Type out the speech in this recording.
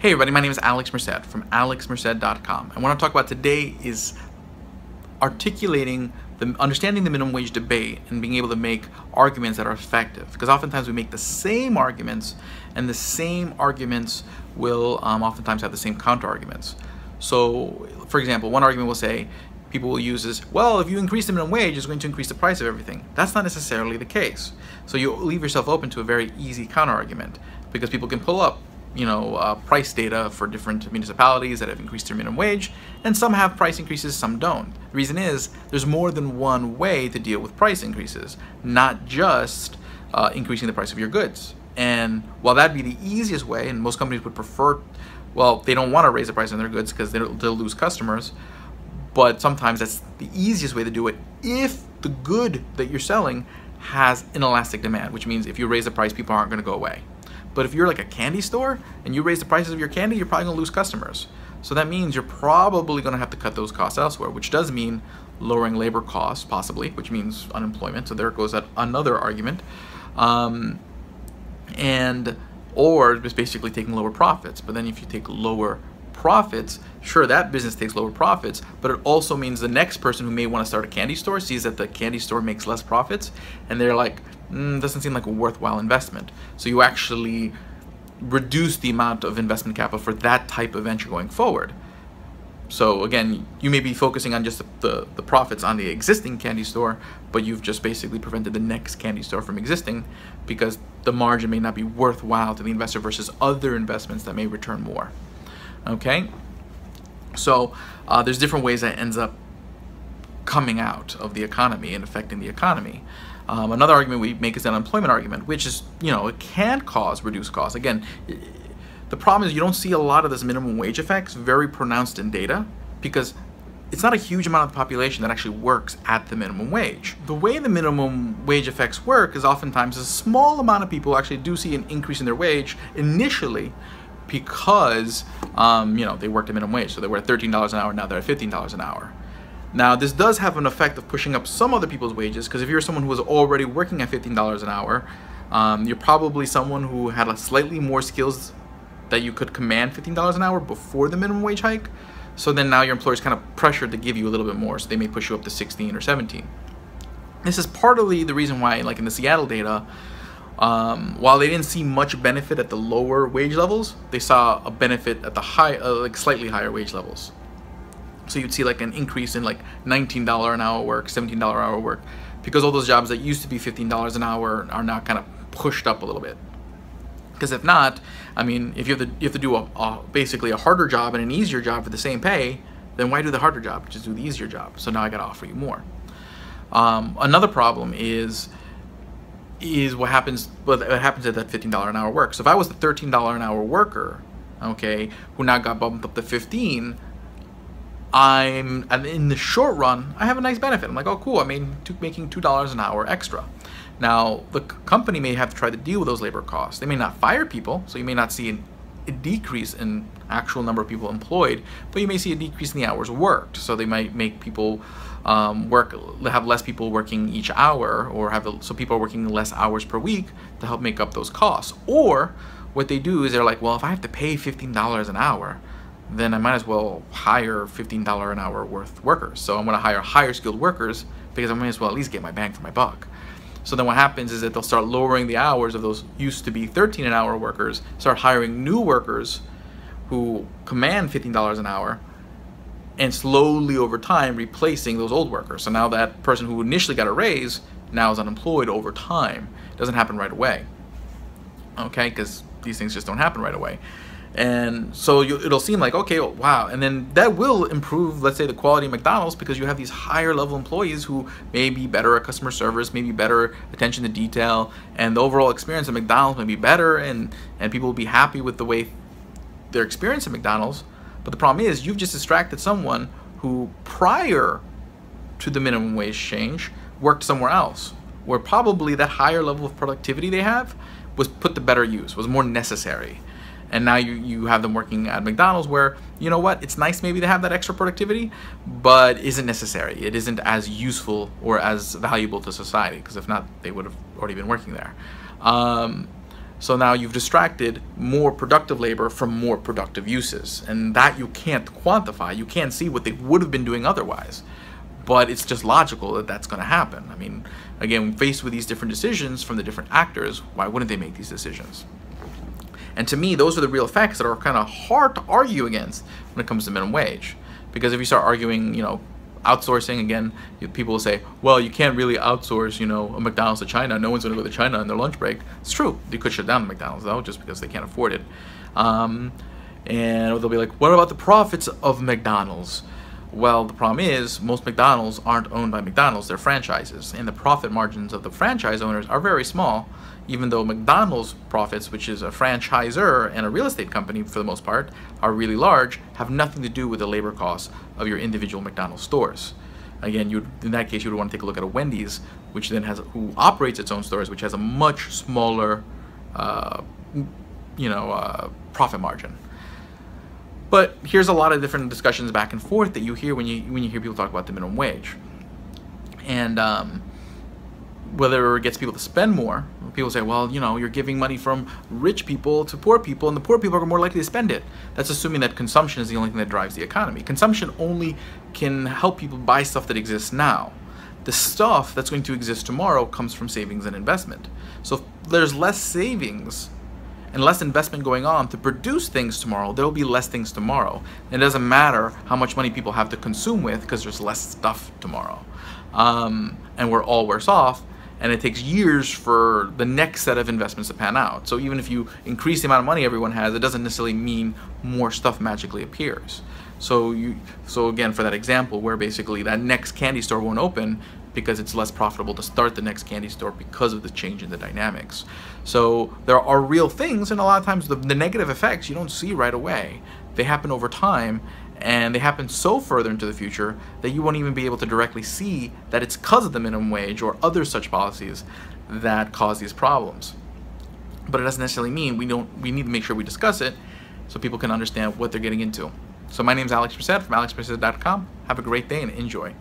Hey everybody, my name is Alex Merced from alexmerced.com. And what I'm talking about today is articulating the understanding the minimum wage debate and being able to make arguments that are effective. Because oftentimes we make the same arguments, and the same arguments will um, oftentimes have the same counter arguments. So, for example, one argument will say people will use is, well, if you increase the minimum wage, it's going to increase the price of everything. That's not necessarily the case. So you leave yourself open to a very easy counter argument because people can pull up you know, uh, price data for different municipalities that have increased their minimum wage, and some have price increases, some don't. The reason is there's more than one way to deal with price increases, not just uh, increasing the price of your goods. And while that'd be the easiest way, and most companies would prefer, well, they don't want to raise the price on their goods because they'll, they'll lose customers, but sometimes that's the easiest way to do it if the good that you're selling has inelastic demand, which means if you raise the price, people aren't going to go away. But if you're like a candy store and you raise the prices of your candy, you're probably gonna lose customers. So that means you're probably gonna have to cut those costs elsewhere, which does mean lowering labor costs, possibly, which means unemployment. So there goes that another argument. Um, and or just basically taking lower profits. But then if you take lower profits, sure, that business takes lower profits, but it also means the next person who may want to start a candy store sees that the candy store makes less profits, and they're like, mm, doesn't seem like a worthwhile investment. So you actually reduce the amount of investment capital for that type of venture going forward. So again, you may be focusing on just the, the, the, profits on the existing candy store, but you've just basically prevented the next candy store from existing because the margin may not be worthwhile to the investor versus other investments that may return more okay? So uh, there's different ways that ends up coming out of the economy and affecting the economy. Um, another argument we make is an unemployment argument which is you know it can cause reduced costs. Again the problem is you don't see a lot of this minimum wage effects very pronounced in data because it's not a huge amount of the population that actually works at the minimum wage. The way the minimum wage effects work is oftentimes a small amount of people actually do see an increase in their wage initially because um, you know they worked a minimum wage, so they were at $13 an hour. Now they're at $15 an hour. Now this does have an effect of pushing up some other people's wages because if you're someone who was already working at $15 an hour, um, you're probably someone who had a slightly more skills that you could command $15 an hour before the minimum wage hike. So then now your employer's kind of pressured to give you a little bit more, so they may push you up to 16 or 17. This is partly the reason why, like in the Seattle data, um, while they didn't see much benefit at the lower wage levels, they saw a benefit at the high, uh, like slightly higher wage levels. So you'd see like an increase in like $19 an hour work, $17 an hour work, because all those jobs that used to be $15 an hour are now kind of pushed up a little bit. Because if not, I mean, if you have to you have to do a, a, basically a harder job and an easier job for the same pay, then why do the harder job? Just do the easier job. So now I got to offer you more. Um, another problem is is what happens what happens at that $15 an hour work. So if I was a $13 an hour worker, okay, who now got bumped up to 15, I'm and in the short run, I have a nice benefit. I'm like, oh cool, I mean making $2 an hour extra. Now, the company may have to try to deal with those labor costs. They may not fire people, so you may not see an, a decrease in actual number of people employed, but you may see a decrease in the hours worked. So they might make people um, work have less people working each hour or have so people are working less hours per week to help make up those costs. Or what they do is they're like well if I have to pay $15 an hour then I might as well hire $15 an hour worth workers. So I'm going to hire higher skilled workers because I might as well at least get my bang for my buck so then what happens is that they'll start lowering the hours of those used to be 13 an hour workers start hiring new workers who command $15 an hour and slowly over time replacing those old workers. So now that person who initially got a raise now is unemployed over time. It doesn't happen right away. Okay, because these things just don't happen right away. And so you, it'll seem like, okay, wow. And then that will improve, let's say, the quality of McDonald's because you have these higher level employees who may be better at customer service, maybe better attention to detail, and the overall experience at McDonald's may be better, and, and people will be happy with the way their experience at McDonald's. But the problem is you've just distracted someone who prior to the minimum wage change worked somewhere else where probably that higher level of productivity they have was put to better use, was more necessary. And now you, you have them working at McDonald's where, you know what, it's nice maybe to have that extra productivity, but isn't necessary. It isn't as useful or as valuable to society because if not, they would have already been working there. Um, So now you've distracted more productive labor from more productive uses. And that you can't quantify. You can't see what they would have been doing otherwise. But it's just logical that that's going to happen. I mean, again, faced with these different decisions from the different actors, why wouldn't they make these decisions? And to me, those are the real facts that are kind of hard to argue against when it comes to minimum wage. Because if you start arguing, you know, outsourcing again people will say well you can't really outsource you know a mcdonald's to china. No one's going to go to china on their lunch break. It's true. You could shut down the mcdonald's though just because they can't afford it. Um, and they'll be like what about the profits of mcdonald's well the problem is most mcdonald's aren't owned by mcdonald's they're franchises and the profit margins of the franchise owners are very small even though McDonald's profits, which is a franchisor and a real estate company for the most part, are really large, have nothing to do with the labor costs of your individual McDonald's stores. Again, you in that case, you would want to take a look at a Wendy's, which then has who operates its own stores, which has a much smaller, uh, you know, uh, profit margin. But here's a lot of different discussions back and forth that you hear when you when you hear people talk about the minimum wage, and um, whether it gets people to spend more. People say, well, you know, you're giving money from rich people to poor people, and the poor people are more likely to spend it. That's assuming that consumption is the only thing that drives the economy. Consumption only can help people buy stuff that exists now. The stuff that's going to exist tomorrow comes from savings and investment. So if there's less savings and less investment going on to produce things tomorrow, there will be less things tomorrow. It doesn't matter how much money people have to consume with because there's less stuff tomorrow. Um, and we're all worse off and it takes years for the next set of investments to pan out. So even if you increase the amount of money everyone has, it doesn't necessarily mean more stuff magically appears. So you, so again, for that example, where basically that next candy store won't open because it's less profitable to start the next candy store because of the change in the dynamics. So there are real things, and a lot of times the, the negative effects you don't see right away. They happen over time, and they happen so further into the future that you won't even be able to directly see that it's because of the minimum wage or other such policies that cause these problems. But it doesn't necessarily mean we don't we need to make sure we discuss it so people can understand what they're getting into. So my name is Alex Merced from alexmerced.com. Have a great day and enjoy.